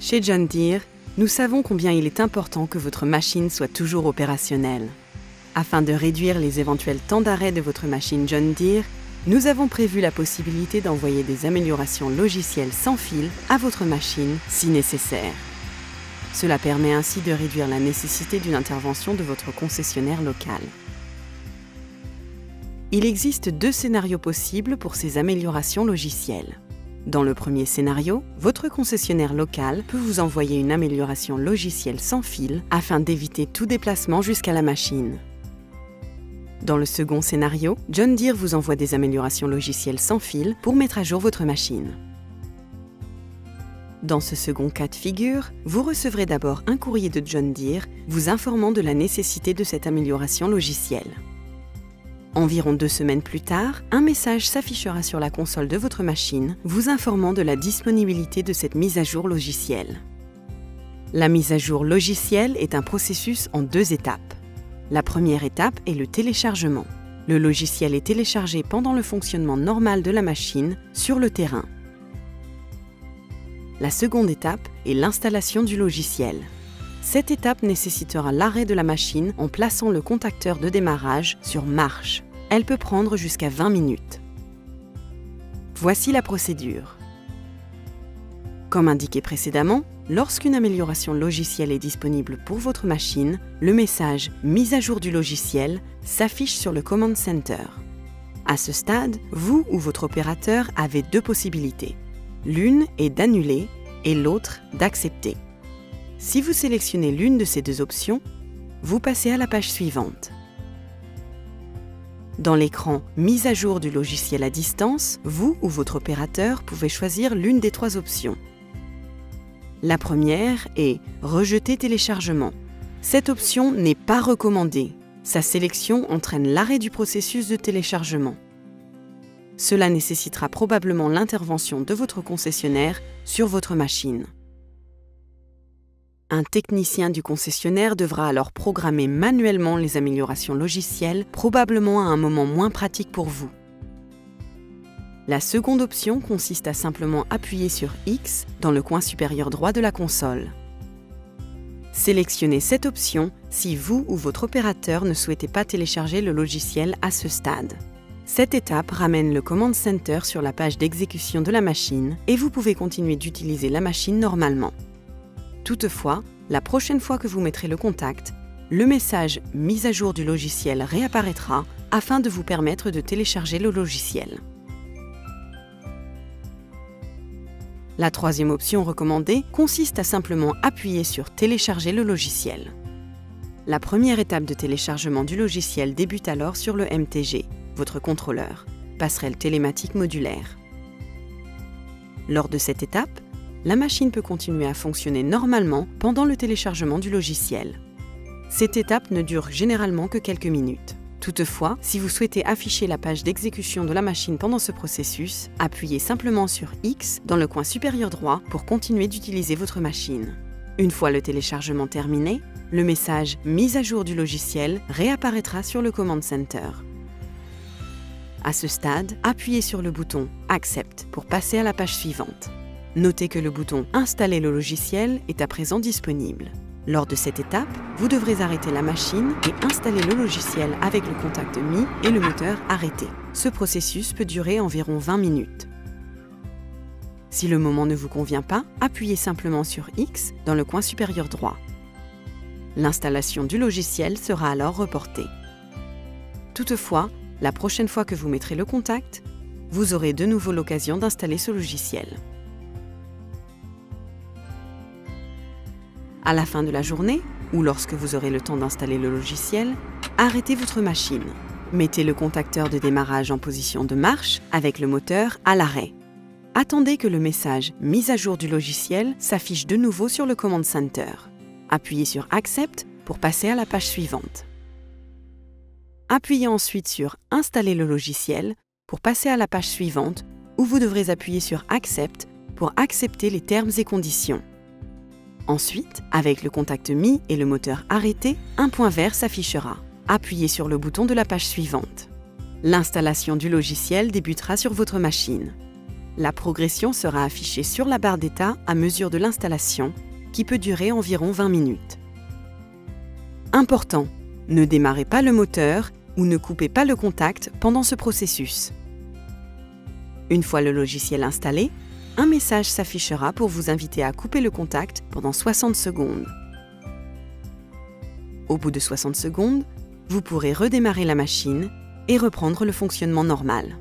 Chez John Deere, nous savons combien il est important que votre machine soit toujours opérationnelle. Afin de réduire les éventuels temps d'arrêt de votre machine John Deere, nous avons prévu la possibilité d'envoyer des améliorations logicielles sans fil à votre machine si nécessaire. Cela permet ainsi de réduire la nécessité d'une intervention de votre concessionnaire local. Il existe deux scénarios possibles pour ces améliorations logicielles. Dans le premier scénario, votre concessionnaire local peut vous envoyer une amélioration logicielle sans fil afin d'éviter tout déplacement jusqu'à la machine. Dans le second scénario, John Deere vous envoie des améliorations logicielles sans fil pour mettre à jour votre machine. Dans ce second cas de figure, vous recevrez d'abord un courrier de John Deere vous informant de la nécessité de cette amélioration logicielle. Environ deux semaines plus tard, un message s'affichera sur la console de votre machine vous informant de la disponibilité de cette mise à jour logicielle. La mise à jour logicielle est un processus en deux étapes. La première étape est le téléchargement. Le logiciel est téléchargé pendant le fonctionnement normal de la machine sur le terrain. La seconde étape est l'installation du logiciel. Cette étape nécessitera l'arrêt de la machine en plaçant le contacteur de démarrage sur marche. Elle peut prendre jusqu'à 20 minutes. Voici la procédure. Comme indiqué précédemment, lorsqu'une amélioration logicielle est disponible pour votre machine, le message « Mise à jour du logiciel » s'affiche sur le Command Center. À ce stade, vous ou votre opérateur avez deux possibilités. L'une est d'annuler et l'autre d'accepter. Si vous sélectionnez l'une de ces deux options, vous passez à la page suivante. Dans l'écran Mise à jour du logiciel à distance, vous ou votre opérateur pouvez choisir l'une des trois options. La première est Rejeter téléchargement. Cette option n'est pas recommandée. Sa sélection entraîne l'arrêt du processus de téléchargement. Cela nécessitera probablement l'intervention de votre concessionnaire sur votre machine. Un technicien du concessionnaire devra alors programmer manuellement les améliorations logicielles, probablement à un moment moins pratique pour vous. La seconde option consiste à simplement appuyer sur X dans le coin supérieur droit de la console. Sélectionnez cette option si vous ou votre opérateur ne souhaitez pas télécharger le logiciel à ce stade. Cette étape ramène le Command Center sur la page d'exécution de la machine et vous pouvez continuer d'utiliser la machine normalement. Toutefois, la prochaine fois que vous mettrez le contact, le message « Mise à jour du logiciel » réapparaîtra afin de vous permettre de télécharger le logiciel. La troisième option recommandée consiste à simplement appuyer sur « Télécharger le logiciel ». La première étape de téléchargement du logiciel débute alors sur le MTG, votre contrôleur, passerelle télématique modulaire. Lors de cette étape, la machine peut continuer à fonctionner normalement pendant le téléchargement du logiciel. Cette étape ne dure généralement que quelques minutes. Toutefois, si vous souhaitez afficher la page d'exécution de la machine pendant ce processus, appuyez simplement sur X dans le coin supérieur droit pour continuer d'utiliser votre machine. Une fois le téléchargement terminé, le message « Mise à jour du logiciel » réapparaîtra sur le Command Center. À ce stade, appuyez sur le bouton Accept pour passer à la page suivante. Notez que le bouton Installer le logiciel est à présent disponible. Lors de cette étape, vous devrez arrêter la machine et installer le logiciel avec le contact mis et le moteur arrêté. Ce processus peut durer environ 20 minutes. Si le moment ne vous convient pas, appuyez simplement sur X dans le coin supérieur droit. L'installation du logiciel sera alors reportée. Toutefois, la prochaine fois que vous mettrez le contact, vous aurez de nouveau l'occasion d'installer ce logiciel. À la fin de la journée, ou lorsque vous aurez le temps d'installer le logiciel, arrêtez votre machine. Mettez le contacteur de démarrage en position de marche avec le moteur à l'arrêt. Attendez que le message « Mise à jour du logiciel » s'affiche de nouveau sur le Command Center. Appuyez sur « Accept » pour passer à la page suivante. Appuyez ensuite sur Installer le logiciel pour passer à la page suivante où vous devrez appuyer sur Accept pour accepter les termes et conditions. Ensuite, avec le contact mis et le moteur arrêté, un point vert s'affichera. Appuyez sur le bouton de la page suivante. L'installation du logiciel débutera sur votre machine. La progression sera affichée sur la barre d'état à mesure de l'installation, qui peut durer environ 20 minutes. Important, ne démarrez pas le moteur ou ne coupez pas le contact pendant ce processus. Une fois le logiciel installé, un message s'affichera pour vous inviter à couper le contact pendant 60 secondes. Au bout de 60 secondes, vous pourrez redémarrer la machine et reprendre le fonctionnement normal.